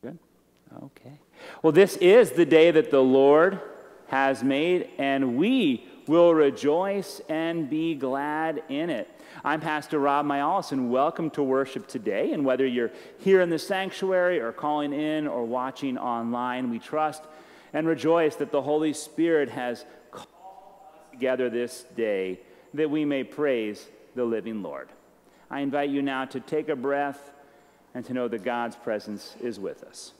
Good? Okay. Well, this is the day that the Lord has made, and we will rejoice and be glad in it. I'm Pastor Rob Myallis, and welcome to worship today. And whether you're here in the sanctuary or calling in or watching online, we trust and rejoice that the Holy Spirit has called us together this day that we may praise the living Lord. I invite you now to take a breath and to know that God's presence is with us.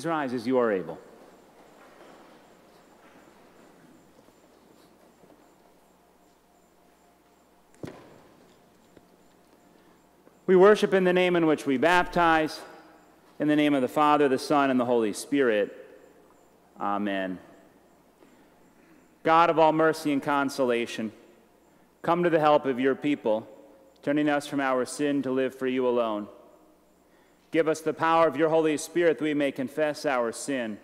Please rise as you are able. We worship in the name in which we baptize, in the name of the Father, the Son, and the Holy Spirit. Amen. God of all mercy and consolation, come to the help of your people, turning us from our sin to live for you alone. Give us the power of your Holy Spirit that we may confess our sin,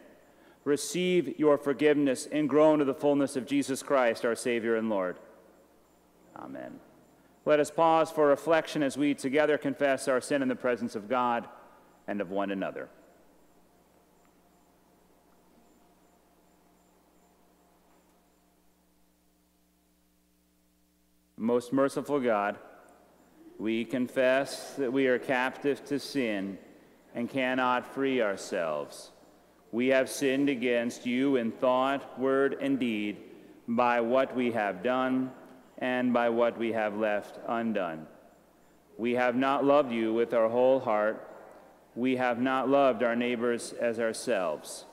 receive your forgiveness, and grow into the fullness of Jesus Christ, our Savior and Lord. Amen. Let us pause for reflection as we together confess our sin in the presence of God and of one another. Most merciful God, we confess that we are captive to sin and cannot free ourselves. We have sinned against you in thought, word, and deed by what we have done and by what we have left undone. We have not loved you with our whole heart. We have not loved our neighbors as ourselves.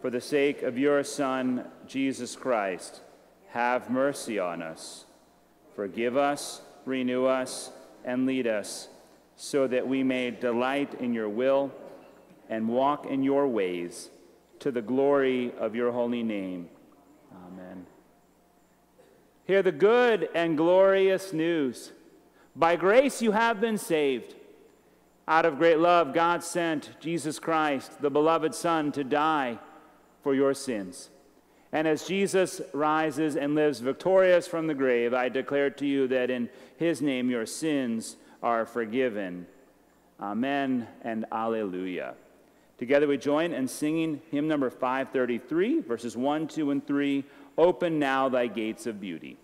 For the sake of your Son, Jesus Christ, have mercy on us. Forgive us renew us, and lead us, so that we may delight in your will and walk in your ways to the glory of your holy name. Amen. Hear the good and glorious news. By grace you have been saved. Out of great love, God sent Jesus Christ, the beloved Son, to die for your sins and as Jesus rises and lives victorious from the grave, I declare to you that in his name your sins are forgiven. Amen and alleluia. Together we join in singing hymn number 533, verses 1, 2, and 3 Open now thy gates of beauty.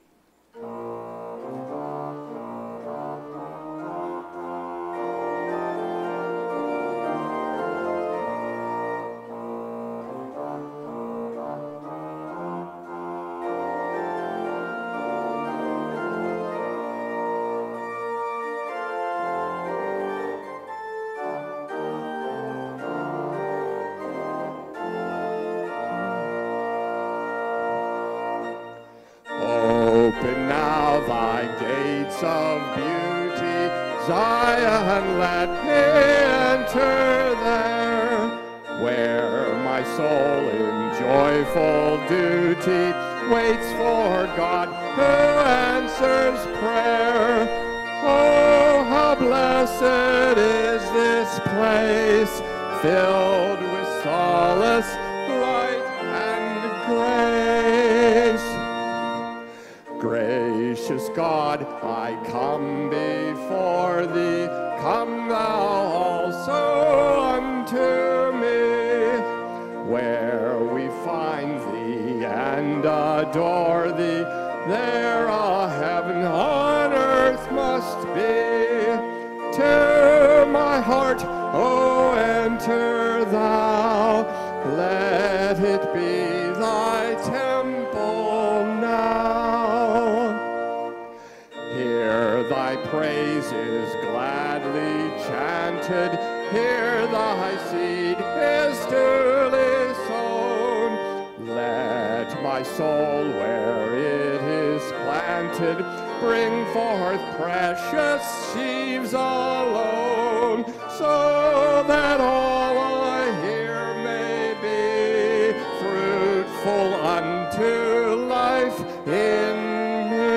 Joyful duty waits for God who answers prayer. Oh, how blessed is this place, filled with solace, light, and grace. Gracious God, I come before thee. Adore thee. There a heaven on earth must be. To my heart, oh, enter thou. Let it be thy temple now. Hear thy praises gladly chanted. Soul, where it is planted, bring forth precious sheaves alone, so that all I hear may be fruitful unto life in me.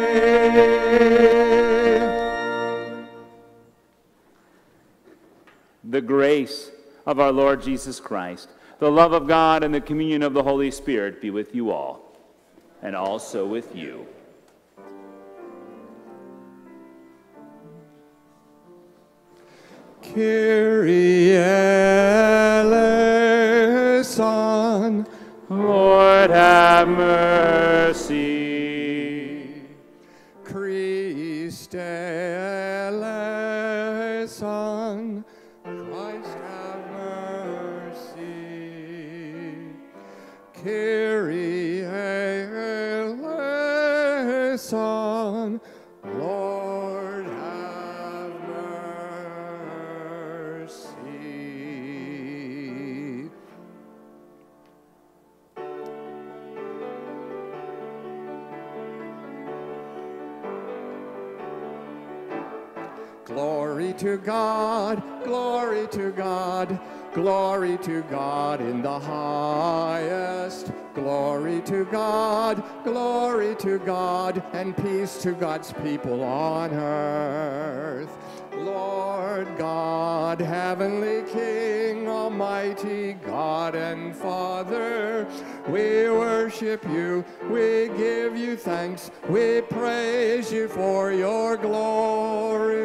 The grace of our Lord Jesus Christ, the love of God, and the communion of the Holy Spirit be with you all, and also with you. Kyrie eleison, Lord have mercy. Glory to God, glory to God, glory to God in the highest. Glory to God, glory to God, and peace to God's people on earth. Lord God, heavenly King, almighty God and Father, we worship you, we give you thanks, we praise you for your glory.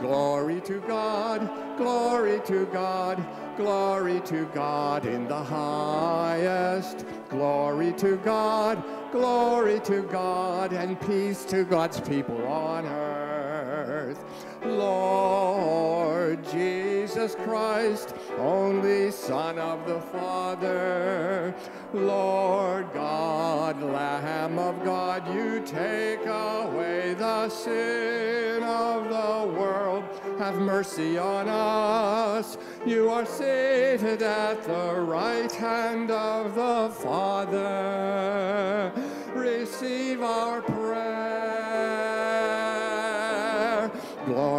Glory to God, glory to God, glory to God in the highest. Glory to God, glory to God, and peace to God's people on earth. Lord Jesus Christ, only Son of the Father, Lord God, Lamb of God, you take away the sin of the world. Have mercy on us. You are seated at the right hand of the Father. Receive our prayer.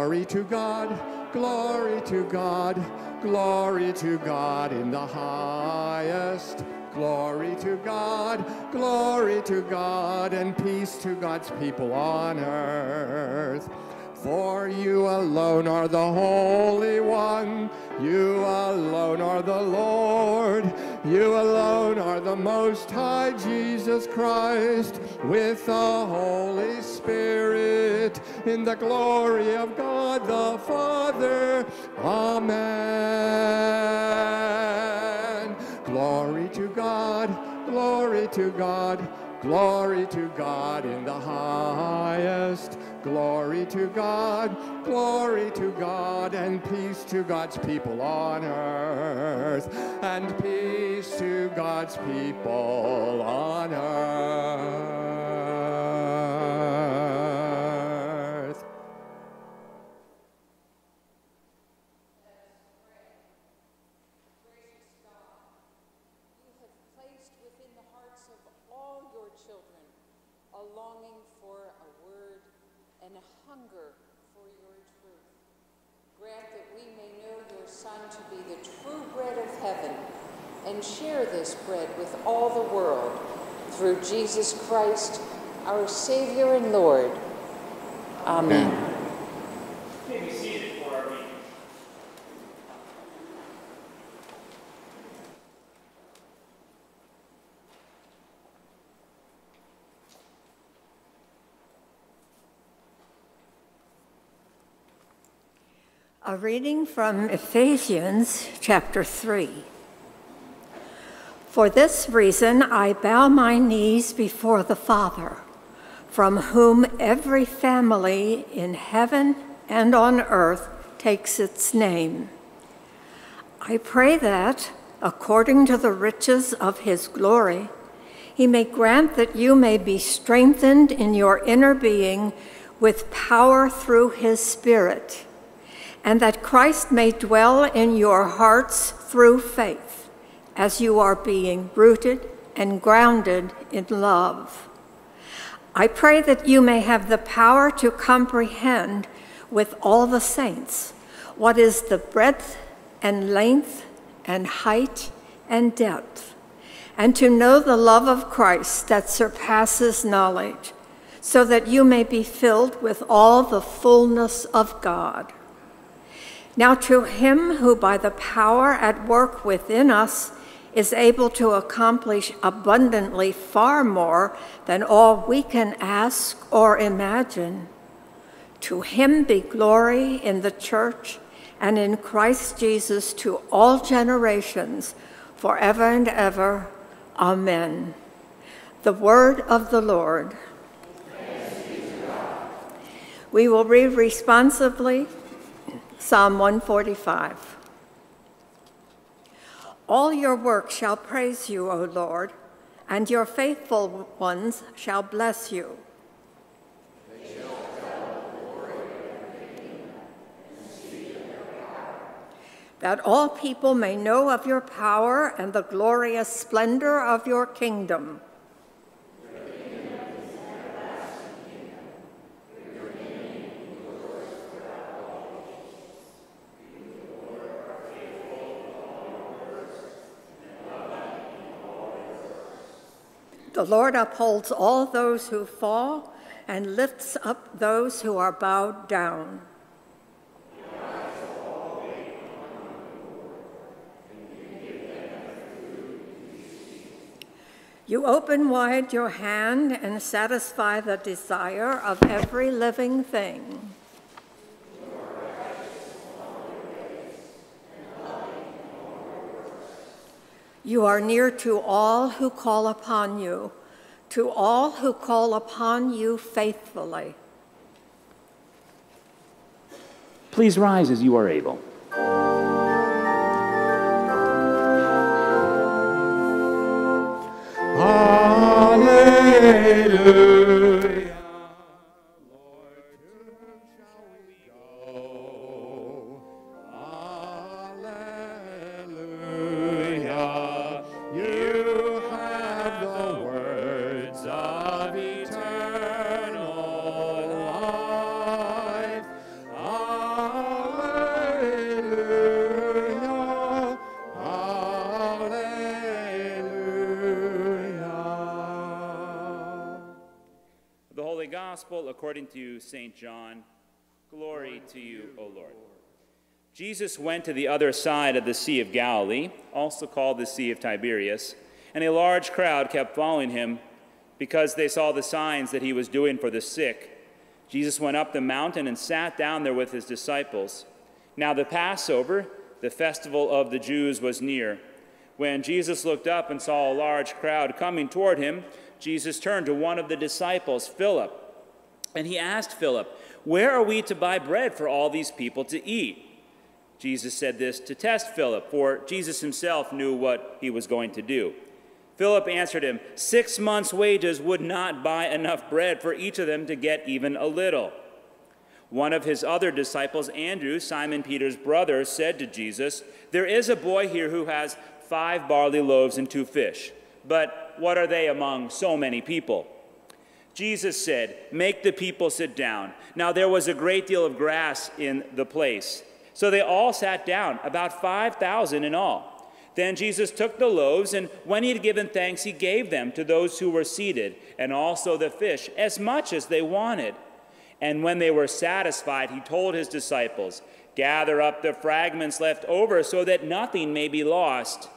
Glory to God, glory to God, glory to God in the highest. Glory to God, glory to God, and peace to God's people on earth. For you alone are the Holy One, you alone are the Lord, you alone are the Most High Jesus Christ, with the Holy Spirit, in the glory of God the Father. Amen. Glory to God, glory to God, glory to God in the highest. Glory to God, glory to God, and peace to God's people on earth, and peace to God's people on earth. Share this bread with all the world through Jesus Christ, our Savior and Lord. Amen. You may be seated for our reading. A reading from Ephesians chapter 3. For this reason I bow my knees before the Father, from whom every family in heaven and on earth takes its name. I pray that, according to the riches of his glory, he may grant that you may be strengthened in your inner being with power through his Spirit and that Christ may dwell in your hearts through faith as you are being rooted and grounded in love. I pray that you may have the power to comprehend with all the saints what is the breadth and length and height and depth, and to know the love of Christ that surpasses knowledge, so that you may be filled with all the fullness of God. Now, to him who by the power at work within us is able to accomplish abundantly far more than all we can ask or imagine, to him be glory in the church and in Christ Jesus to all generations, forever and ever. Amen. The word of the Lord. We will read responsibly Psalm 145. All your work shall praise you, O Lord, and your faithful ones shall bless you. That all people may know of your power and the glorious splendor of your kingdom. The Lord upholds all those who fall and lifts up those who are bowed down. You open wide your hand and satisfy the desire of every living thing. You are near to all who call upon you, to all who call upon you faithfully. Please rise as you are able. Jesus went to the other side of the Sea of Galilee, also called the Sea of Tiberias, and a large crowd kept following him because they saw the signs that he was doing for the sick. Jesus went up the mountain and sat down there with his disciples. Now the Passover, the festival of the Jews, was near. When Jesus looked up and saw a large crowd coming toward him, Jesus turned to one of the disciples, Philip, and he asked Philip, Where are we to buy bread for all these people to eat? Jesus said this to test Philip, for Jesus himself knew what he was going to do. Philip answered him, Six months' wages would not buy enough bread for each of them to get even a little. One of his other disciples, Andrew, Simon Peter's brother, said to Jesus, There is a boy here who has five barley loaves and two fish, but what are they among so many people? Jesus said, Make the people sit down. Now there was a great deal of grass in the place. So they all sat down, about 5,000 in all. Then Jesus took the loaves, and when he had given thanks, he gave them to those who were seated, and also the fish, as much as they wanted. And when they were satisfied, he told his disciples, Gather up the fragments left over, so that nothing may be lost.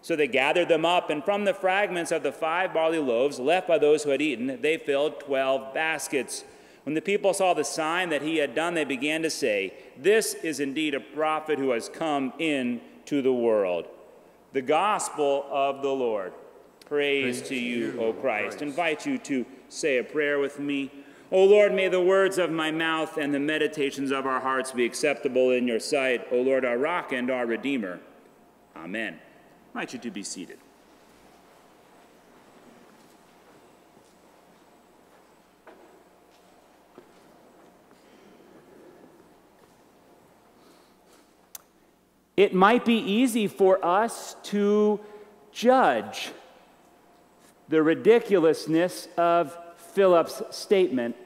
So they gathered them up, and from the fragments of the five barley loaves left by those who had eaten, they filled twelve baskets. When the people saw the sign that he had done, they began to say, This is indeed a prophet who has come into the world the gospel of the Lord. Praise, Praise to you, you, O Christ. Christ. Invite you to say a prayer with me. O Lord, may the words of my mouth and the meditations of our hearts be acceptable in your sight, O Lord, our rock and our redeemer. Amen. I invite you to be seated. It might be easy for us to judge the ridiculousness of Philip's statement.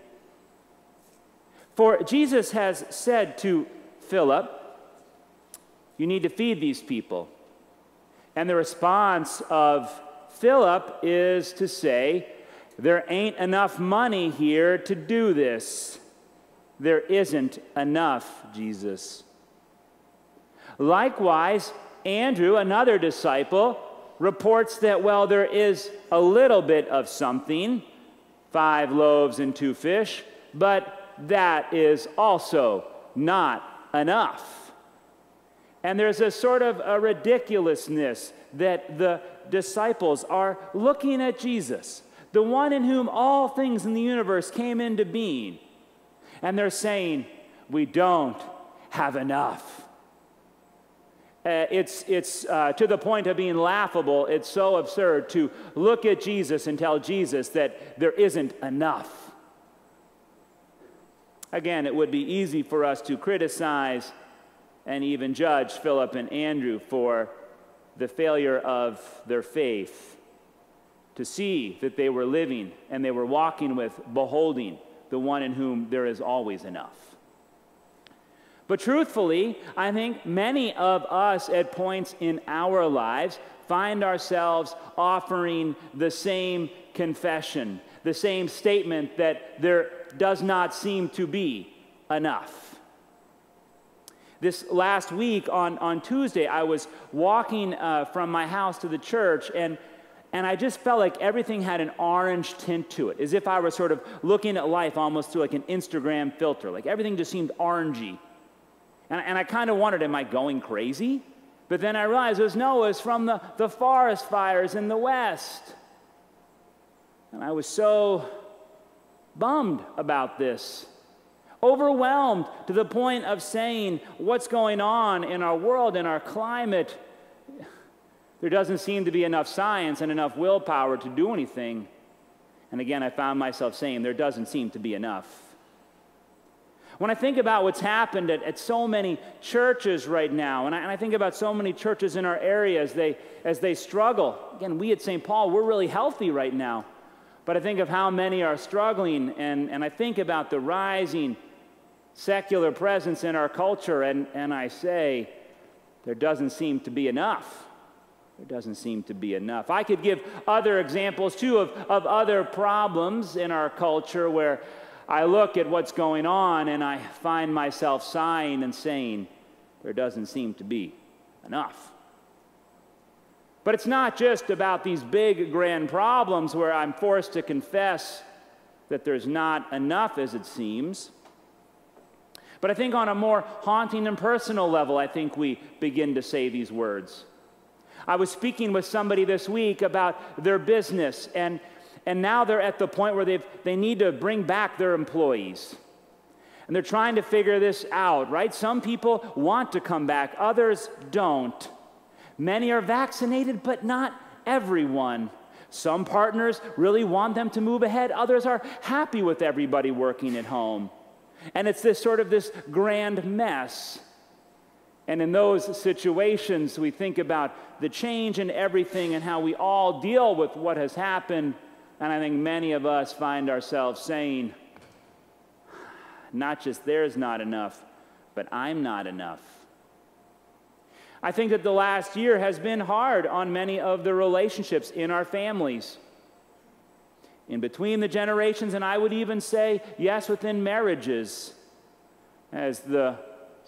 For Jesus has said to Philip, You need to feed these people. And the response of Philip is to say, There ain't enough money here to do this. There isn't enough, Jesus. Likewise, Andrew, another disciple, reports that, well, there is a little bit of something, five loaves and two fish, but that is also not enough. And there's a sort of a ridiculousness that the disciples are looking at Jesus, the one in whom all things in the universe came into being, and they're saying, We don't have enough. Uh, it's it's uh, to the point of being laughable. It's so absurd to look at Jesus and tell Jesus that there isn't enough. Again, it would be easy for us to criticize and even judge Philip and Andrew for the failure of their faith, to see that they were living and they were walking with, beholding the one in whom there is always enough. But truthfully, I think many of us at points in our lives find ourselves offering the same confession, the same statement that there does not seem to be enough. This last week on, on Tuesday, I was walking uh, from my house to the church, and, and I just felt like everything had an orange tint to it, as if I was sort of looking at life almost through like an Instagram filter. Like everything just seemed orangey and, and I kind of wondered, am I going crazy? But then I realized it was no, it was from the, the forest fires in the West. And I was so bummed about this, overwhelmed to the point of saying, What's going on in our world, in our climate? There doesn't seem to be enough science and enough willpower to do anything. And again, I found myself saying, There doesn't seem to be enough. When I think about what's happened at, at so many churches right now, and I, and I, think about so many churches in our area as they, as they struggle, again, we at St. Paul, we're really healthy right now. But I think of how many are struggling, and, and I think about the rising secular presence in our culture, and, and I say, there doesn't seem to be enough. There doesn't seem to be enough. I could give other examples too of, of other problems in our culture where I look at what's going on and I find myself sighing and saying, there doesn't seem to be enough. But it's not just about these big, grand problems where I'm forced to confess that there's not enough as it seems. But I think on a more haunting and personal level, I think we begin to say these words. I was speaking with somebody this week about their business, and, and now they're at the point where they've, they need to bring back their employees. And they're trying to figure this out, right? Some people want to come back, others don't. Many are vaccinated, but not everyone. Some partners really want them to move ahead, others are happy with everybody working at home. And it's this sort of this grand mess. And in those situations, we think about the change in everything and how we all deal with what has happened. And I think many of us find ourselves saying, not just there's not enough, but I'm not enough. I think that the last year has been hard on many of the relationships in our families. In between the generations, and I would even say, yes, within marriages, as the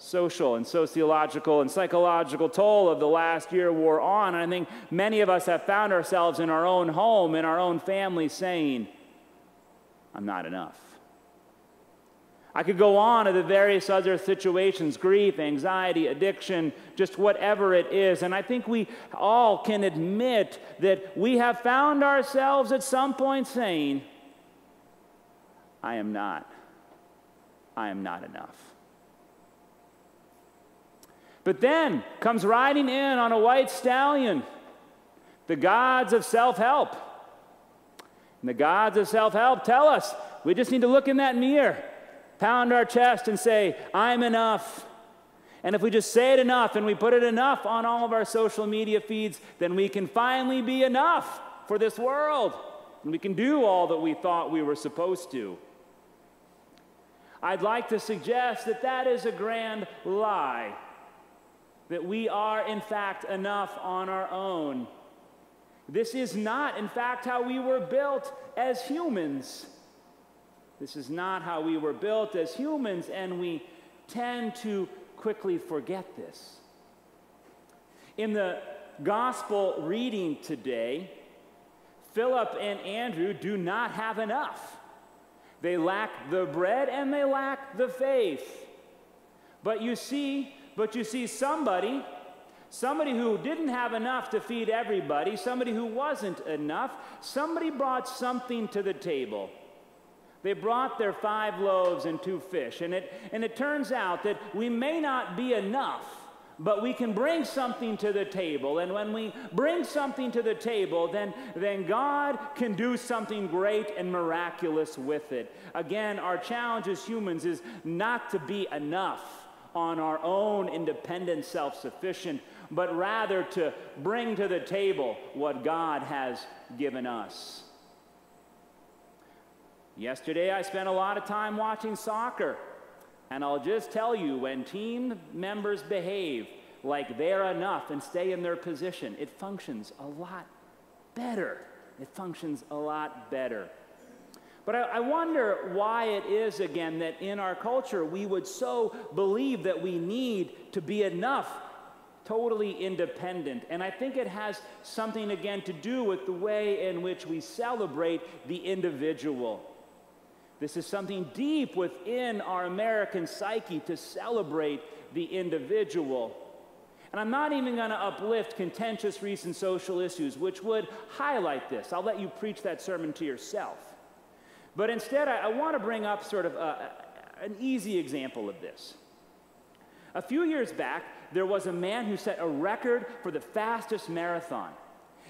social and sociological and psychological toll of the last year wore on. And I think many of us have found ourselves in our own home, in our own family, saying, I'm not enough. I could go on to the various other situations grief, anxiety, addiction, just whatever it is. And I think we all can admit that we have found ourselves at some point saying, I am not. I am not enough. But then comes riding in on a white stallion the gods of self help. And the gods of self help tell us we just need to look in that mirror, pound our chest, and say, I'm enough. And if we just say it enough and we put it enough on all of our social media feeds, then we can finally be enough for this world. And we can do all that we thought we were supposed to. I'd like to suggest that that is a grand lie that we are, in fact, enough on our own. This is not, in fact, how we were built as humans. This is not how we were built as humans, and we tend to quickly forget this. In the gospel reading today, Philip and Andrew do not have enough. They lack the bread and they lack the faith. But you see, but you see somebody, somebody who didn't have enough to feed everybody, somebody who wasn't enough, somebody brought something to the table. They brought their five loaves and two fish. And it, and it turns out that we may not be enough, but we can bring something to the table. And when we bring something to the table, then, then God can do something great and miraculous with it. Again, our challenge as humans is not to be enough on our own independent self sufficient, but rather to bring to the table what God has given us. Yesterday, I spent a lot of time watching soccer, and I'll just tell you when team members behave like they're enough and stay in their position, it functions a lot better. It functions a lot better. But I, I, wonder why it is, again, that in our culture we would so believe that we need to be enough, totally independent. And I think it has something, again, to do with the way in which we celebrate the individual. This is something deep within our American psyche to celebrate the individual. And I'm not even going to uplift contentious recent social issues, which would highlight this. I'll let you preach that sermon to yourself. But instead, I, I want to bring up sort of a, an easy example of this. A few years back, there was a man who set a record for the fastest marathon.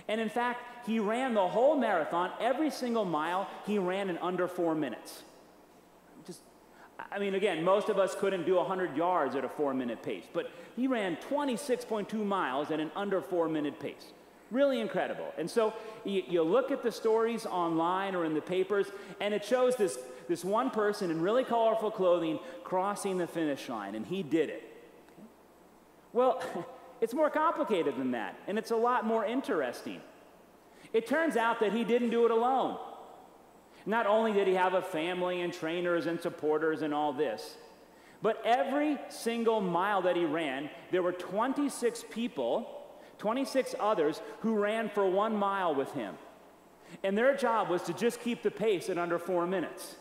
And in fact, he ran the whole marathon, every single mile, he ran in under four minutes. Just, I mean, again, most of us couldn't do 100 yards at a four minute pace, but he ran 26.2 miles at an under four minute pace. Really incredible. And so you, you, look at the stories online or in the papers, and it shows this, this one person in really colorful clothing crossing the finish line, and he did it. Well, it's more complicated than that, and it's a lot more interesting. It turns out that he didn't do it alone. Not only did he have a family and trainers and supporters and all this, but every single mile that he ran, there were 26 people 26 others who ran for one mile with him. And their job was to just keep the pace at under four minutes.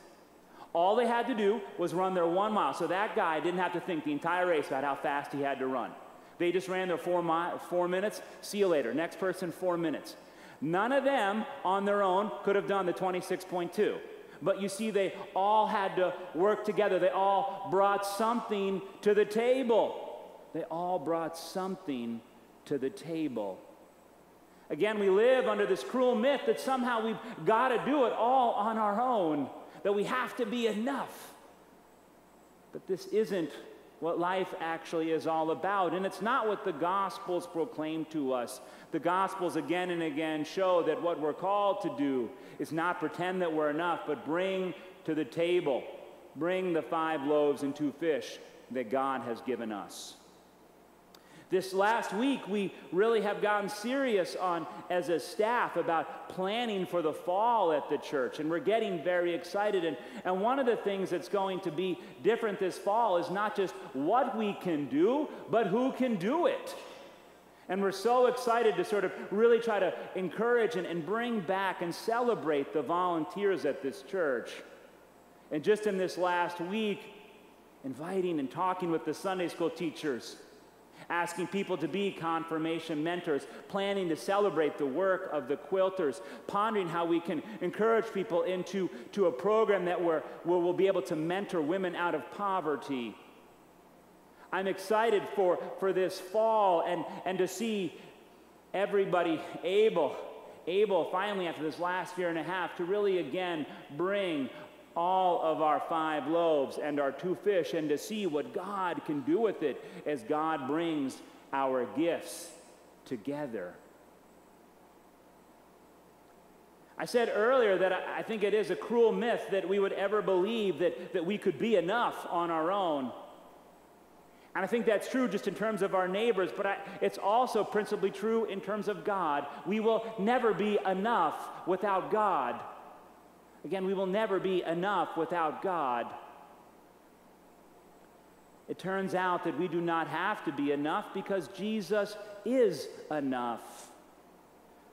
All they had to do was run their one mile. So that guy didn't have to think the entire race about how fast he had to run. They just ran their four, mi- four minutes. See you later. Next person, four minutes. None of them on their own could have done the 26.2. But you see, they all had to work together. They all brought something to the table. They all brought something to the table. Again, we live under this cruel myth that somehow we've got to do it all on our own, that we have to be enough. But this isn't what life actually is all about. And it's not what the Gospels proclaim to us. The Gospels again and again show that what we're called to do is not pretend that we're enough, but bring to the table, bring the five loaves and two fish that God has given us. This last week, we really have gotten serious on, as a staff, about planning for the fall at the church, and we're getting very excited. And, and one of the things that's going to be different this fall is not just what we can do, but who can do it. And we're so excited to sort of really try to encourage and, and bring back and celebrate the volunteers at this church. And just in this last week, inviting and talking with the Sunday school teachers asking people to be confirmation mentors, planning to celebrate the work of the quilters, pondering how we can encourage people into to a program that where we'll be able to mentor women out of poverty. I'm excited for, for this fall and, and to see everybody able, able finally after this last year and a half to really again bring all of our five loaves and our two fish and to see what God can do with it as God brings our gifts together. I said earlier that I think it is a cruel myth that we would ever believe that, that we could be enough on our own. And I think that's true just in terms of our neighbors, but I, it's also principally true in terms of God. We will never be enough without God. Again, we will never be enough without God. It turns out that we do not have to be enough because Jesus is enough.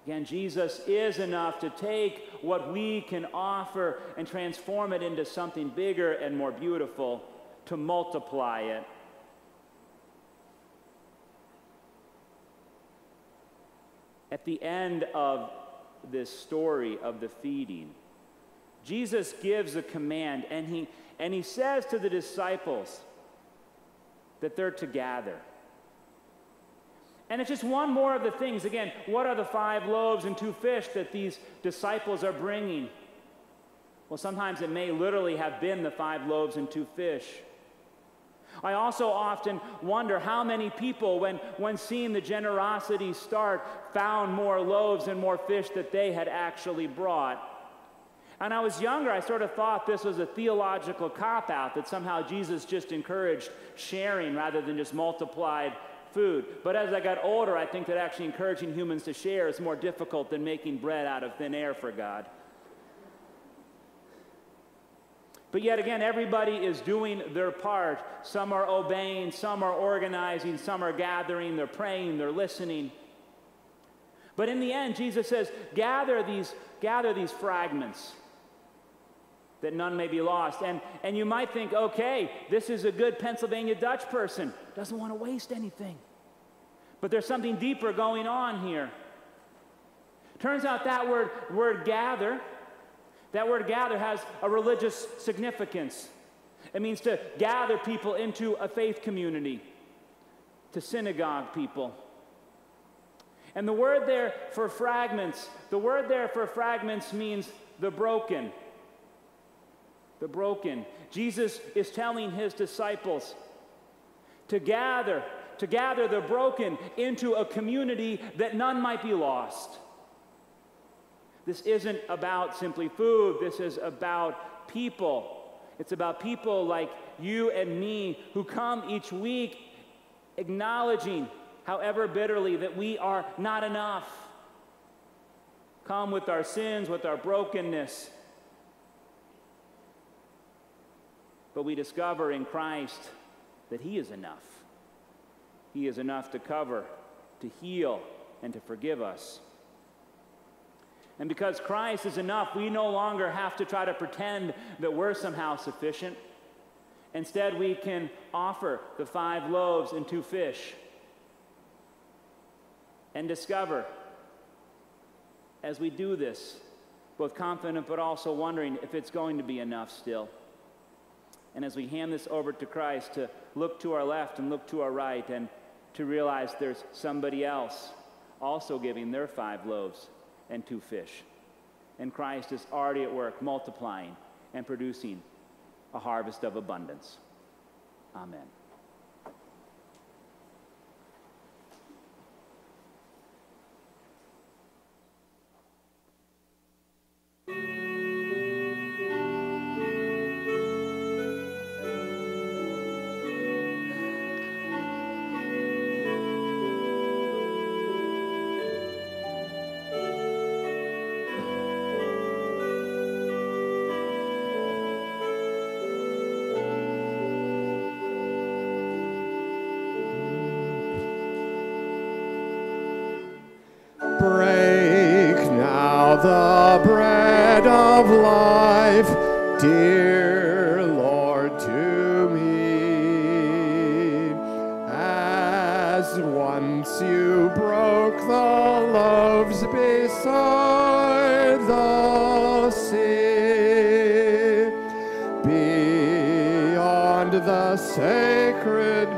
Again, Jesus is enough to take what we can offer and transform it into something bigger and more beautiful, to multiply it. At the end of this story of the feeding, Jesus gives a command, and he, and he says to the disciples that they're to gather. And it's just one more of the things. Again, what are the five loaves and two fish that these disciples are bringing? Well, sometimes it may literally have been the five loaves and two fish. I also often wonder how many people, when, when seeing the generosity start, found more loaves and more fish that they had actually brought. And I was younger, I sort of thought this was a theological cop out that somehow Jesus just encouraged sharing rather than just multiplied food. But as I got older, I think that actually encouraging humans to share is more difficult than making bread out of thin air for God. But yet again, everybody is doing their part. Some are obeying, some are organizing, some are gathering, they're praying, they're listening. But in the end, Jesus says, gather these, gather these fragments that none may be lost. And, and you might think, okay, this is a good Pennsylvania Dutch person, doesn't want to waste anything. But there's something deeper going on here. Turns out that word, word gather, that word gather has a religious significance. It means to gather people into a faith community, to synagogue people. And the word there for fragments, the word there for fragments means the broken the broken. Jesus is telling his disciples to gather, to gather the broken into a community that none might be lost. This isn't about simply food, this is about people. It's about people like you and me who come each week acknowledging, however bitterly, that we are not enough. Come with our sins, with our brokenness, But we discover in Christ that He is enough. He is enough to cover, to heal, and to forgive us. And because Christ is enough, we no longer have to try to pretend that we're somehow sufficient. Instead, we can offer the five loaves and two fish and discover as we do this, both confident but also wondering if it's going to be enough still. And as we hand this over to Christ, to look to our left and look to our right and to realize there's somebody else also giving their five loaves and two fish. And Christ is already at work multiplying and producing a harvest of abundance. Amen. The bread of life, dear Lord, to me. As once you broke the loaves beside the sea, beyond the sacred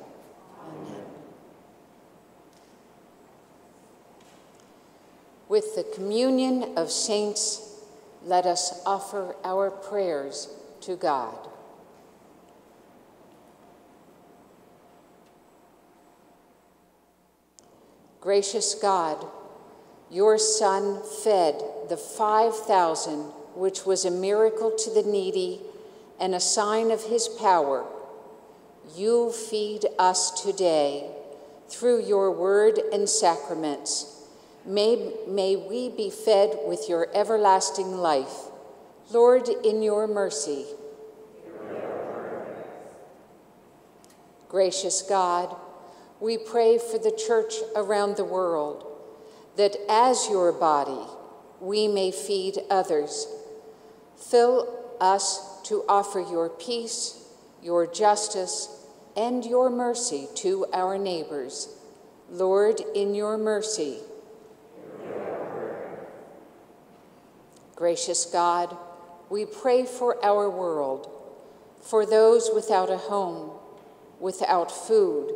With the communion of saints, let us offer our prayers to God. Gracious God, your Son fed the 5,000, which was a miracle to the needy and a sign of his power. You feed us today through your word and sacraments. May, may we be fed with your everlasting life. Lord, in your mercy. Gracious God, we pray for the church around the world, that as your body, we may feed others. Fill us to offer your peace, your justice, and your mercy to our neighbors. Lord, in your mercy. Gracious God, we pray for our world, for those without a home, without food,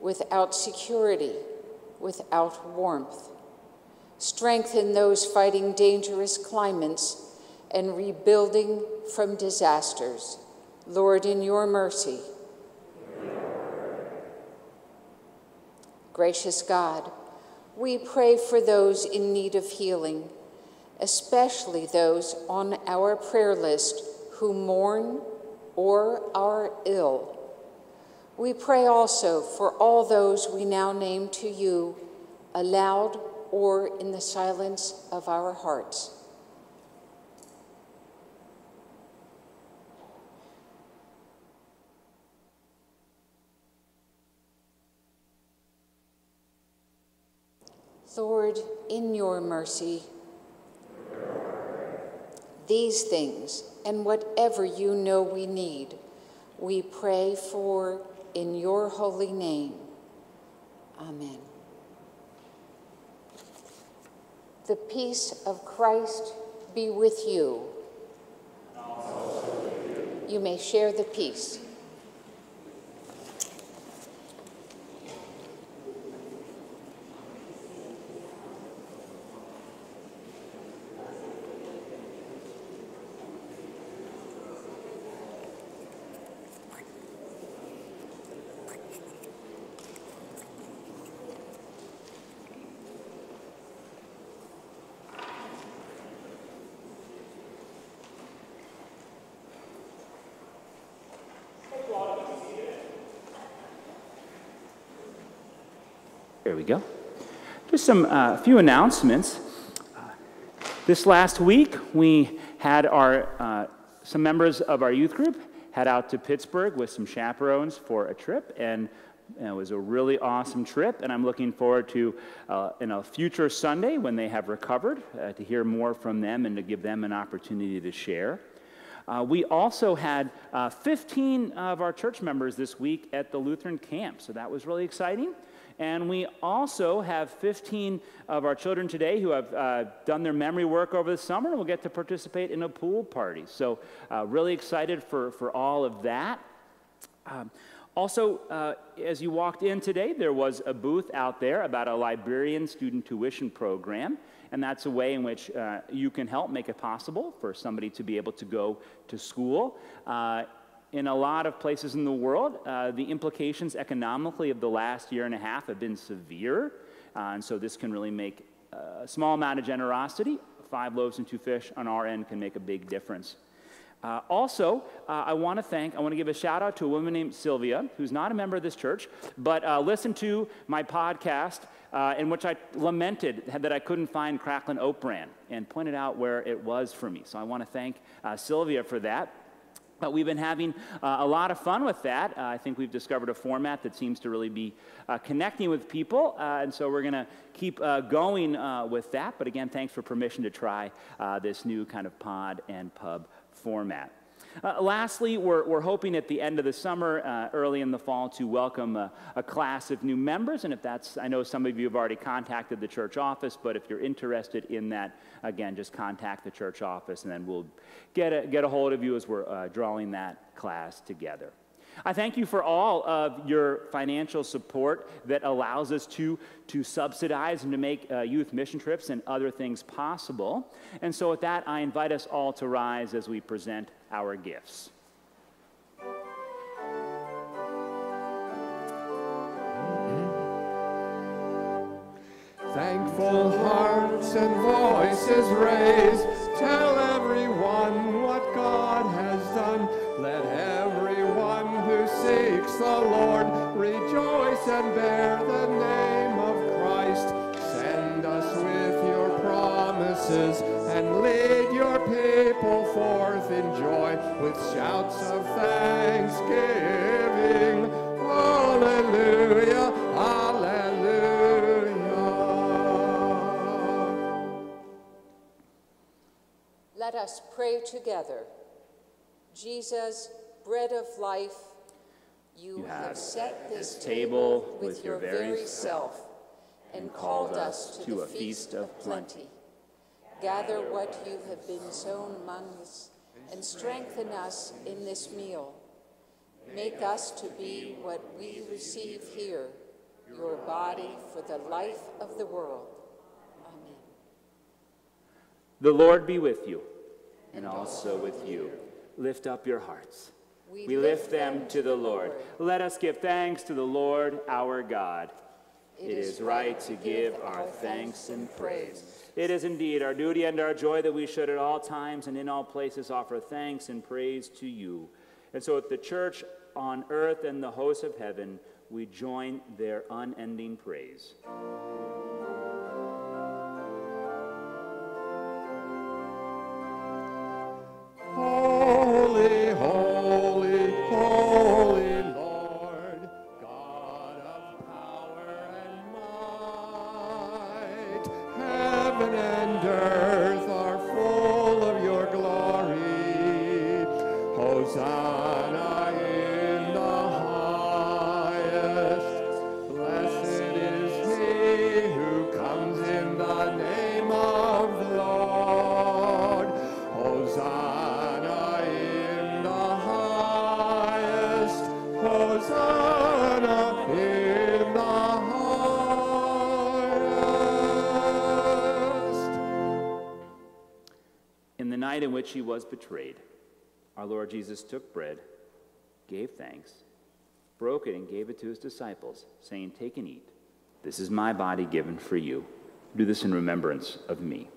without security, without warmth. Strengthen those fighting dangerous climates and rebuilding from disasters. Lord, in your mercy. Gracious God, we pray for those in need of healing, especially those on our prayer list who mourn or are ill. We pray also for all those we now name to you, aloud or in the silence of our hearts. Lord, in your mercy, these things and whatever you know we need, we pray for in your holy name. Amen. The peace of Christ be with you. You may share the peace. There we go. Just some uh, few announcements. Uh, this last week, we had our uh, some members of our youth group head out to Pittsburgh with some chaperones for a trip, and it was a really awesome trip. And I'm looking forward to uh, in a future Sunday when they have recovered uh, to hear more from them and to give them an opportunity to share. Uh, we also had uh, 15 of our church members this week at the Lutheran camp, so that was really exciting. And we also have 15 of our children today who have uh, done their memory work over the summer and will get to participate in a pool party. So, uh, really excited for, for all of that. Um, also, uh, as you walked in today, there was a booth out there about a Liberian student tuition program, and that's a way in which uh, you can help make it possible for somebody to be able to go to school. Uh, in a lot of places in the world, uh, the implications economically of the last year and a half have been severe. Uh, and so this can really make a small amount of generosity, five loaves and two fish on our end can make a big difference. Uh, also, uh, I want to thank, I want to give a shout out to a woman named Sylvia, who's not a member of this church, but uh, listened to my podcast uh, in which I lamented that I couldn't find Cracklin Oat Bran and pointed out where it was for me. So I want to thank uh, Sylvia for that. But we've been having uh, a lot of fun with that. Uh, I think we've discovered a format that seems to really be uh, connecting with people, uh, and so we're going to keep uh, going uh, with that. But again, thanks for permission to try this new kind of pod and pub format. Uh, lastly, we're, we're hoping at the end of the summer, uh, early in the fall, to welcome a, a, class of new members. And if that's, I know some of you have already contacted the church office, but if you're interested in that, again, just contact the church office and then we'll get a, get a hold of you as we're uh, drawing that class together. I thank you for all of your financial support that allows us to, to subsidize and to make uh, youth mission trips and other things possible. And so, with that, I invite us all to rise as we present our gifts. Mm-hmm. Thankful hearts and voices raise, tell everyone what God has done. Let everyone who seeks the Lord rejoice and bear the name of Christ. Send us with your promises and lead your people forth in joy with shouts of thanksgiving. Hallelujah, hallelujah. Let us pray together. Jesus, bread of life, you, have set this table with your very self and called us to the feast of plenty. Gather what you have been sown among us and strengthen us in this meal. Make us to be what we receive here, your body for the life of the world. Amen. The Lord be with you, and also with you. Lift up your hearts. We lift them to the Lord. Let us give thanks to the Lord our God. It is right to give our thanks and praise. It is indeed our duty and our joy that we should at all times and in all places offer thanks and praise to you. And so, at the church on earth and the hosts of heaven, we join their unending praise. Which he was betrayed, our Lord Jesus took bread, gave thanks, broke it, and gave it to his disciples, saying, Take and eat. This is my body given for you. Do this in remembrance of me.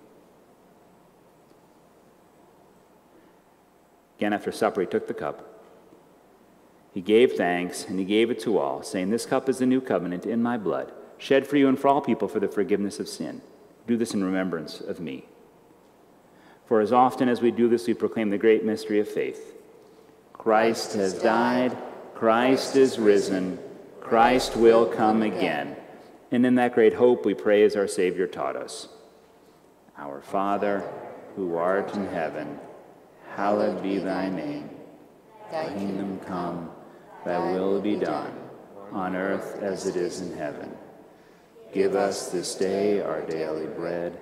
Again, after supper, he took the cup. He gave thanks, and he gave it to all, saying, This cup is the new covenant in my blood, shed for you and for all people for the forgiveness of sin. Do this in remembrance of me. For as often as we do this, we proclaim the great mystery of faith. Christ has died, Christ is risen, Christ will come again. And in that great hope, we pray as our Savior taught us Our Father, who art in heaven, hallowed be thy name. Thy kingdom come, thy will be done, on earth as it is in heaven. Give us this day our daily bread,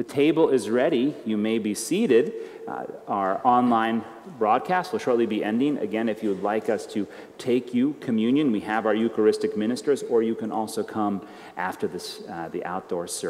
The table is ready. You may be seated. Uh, our online broadcast will shortly be ending. Again, if you would like us to take you communion, we have our Eucharistic ministers, or you can also come after this, uh, the outdoor service.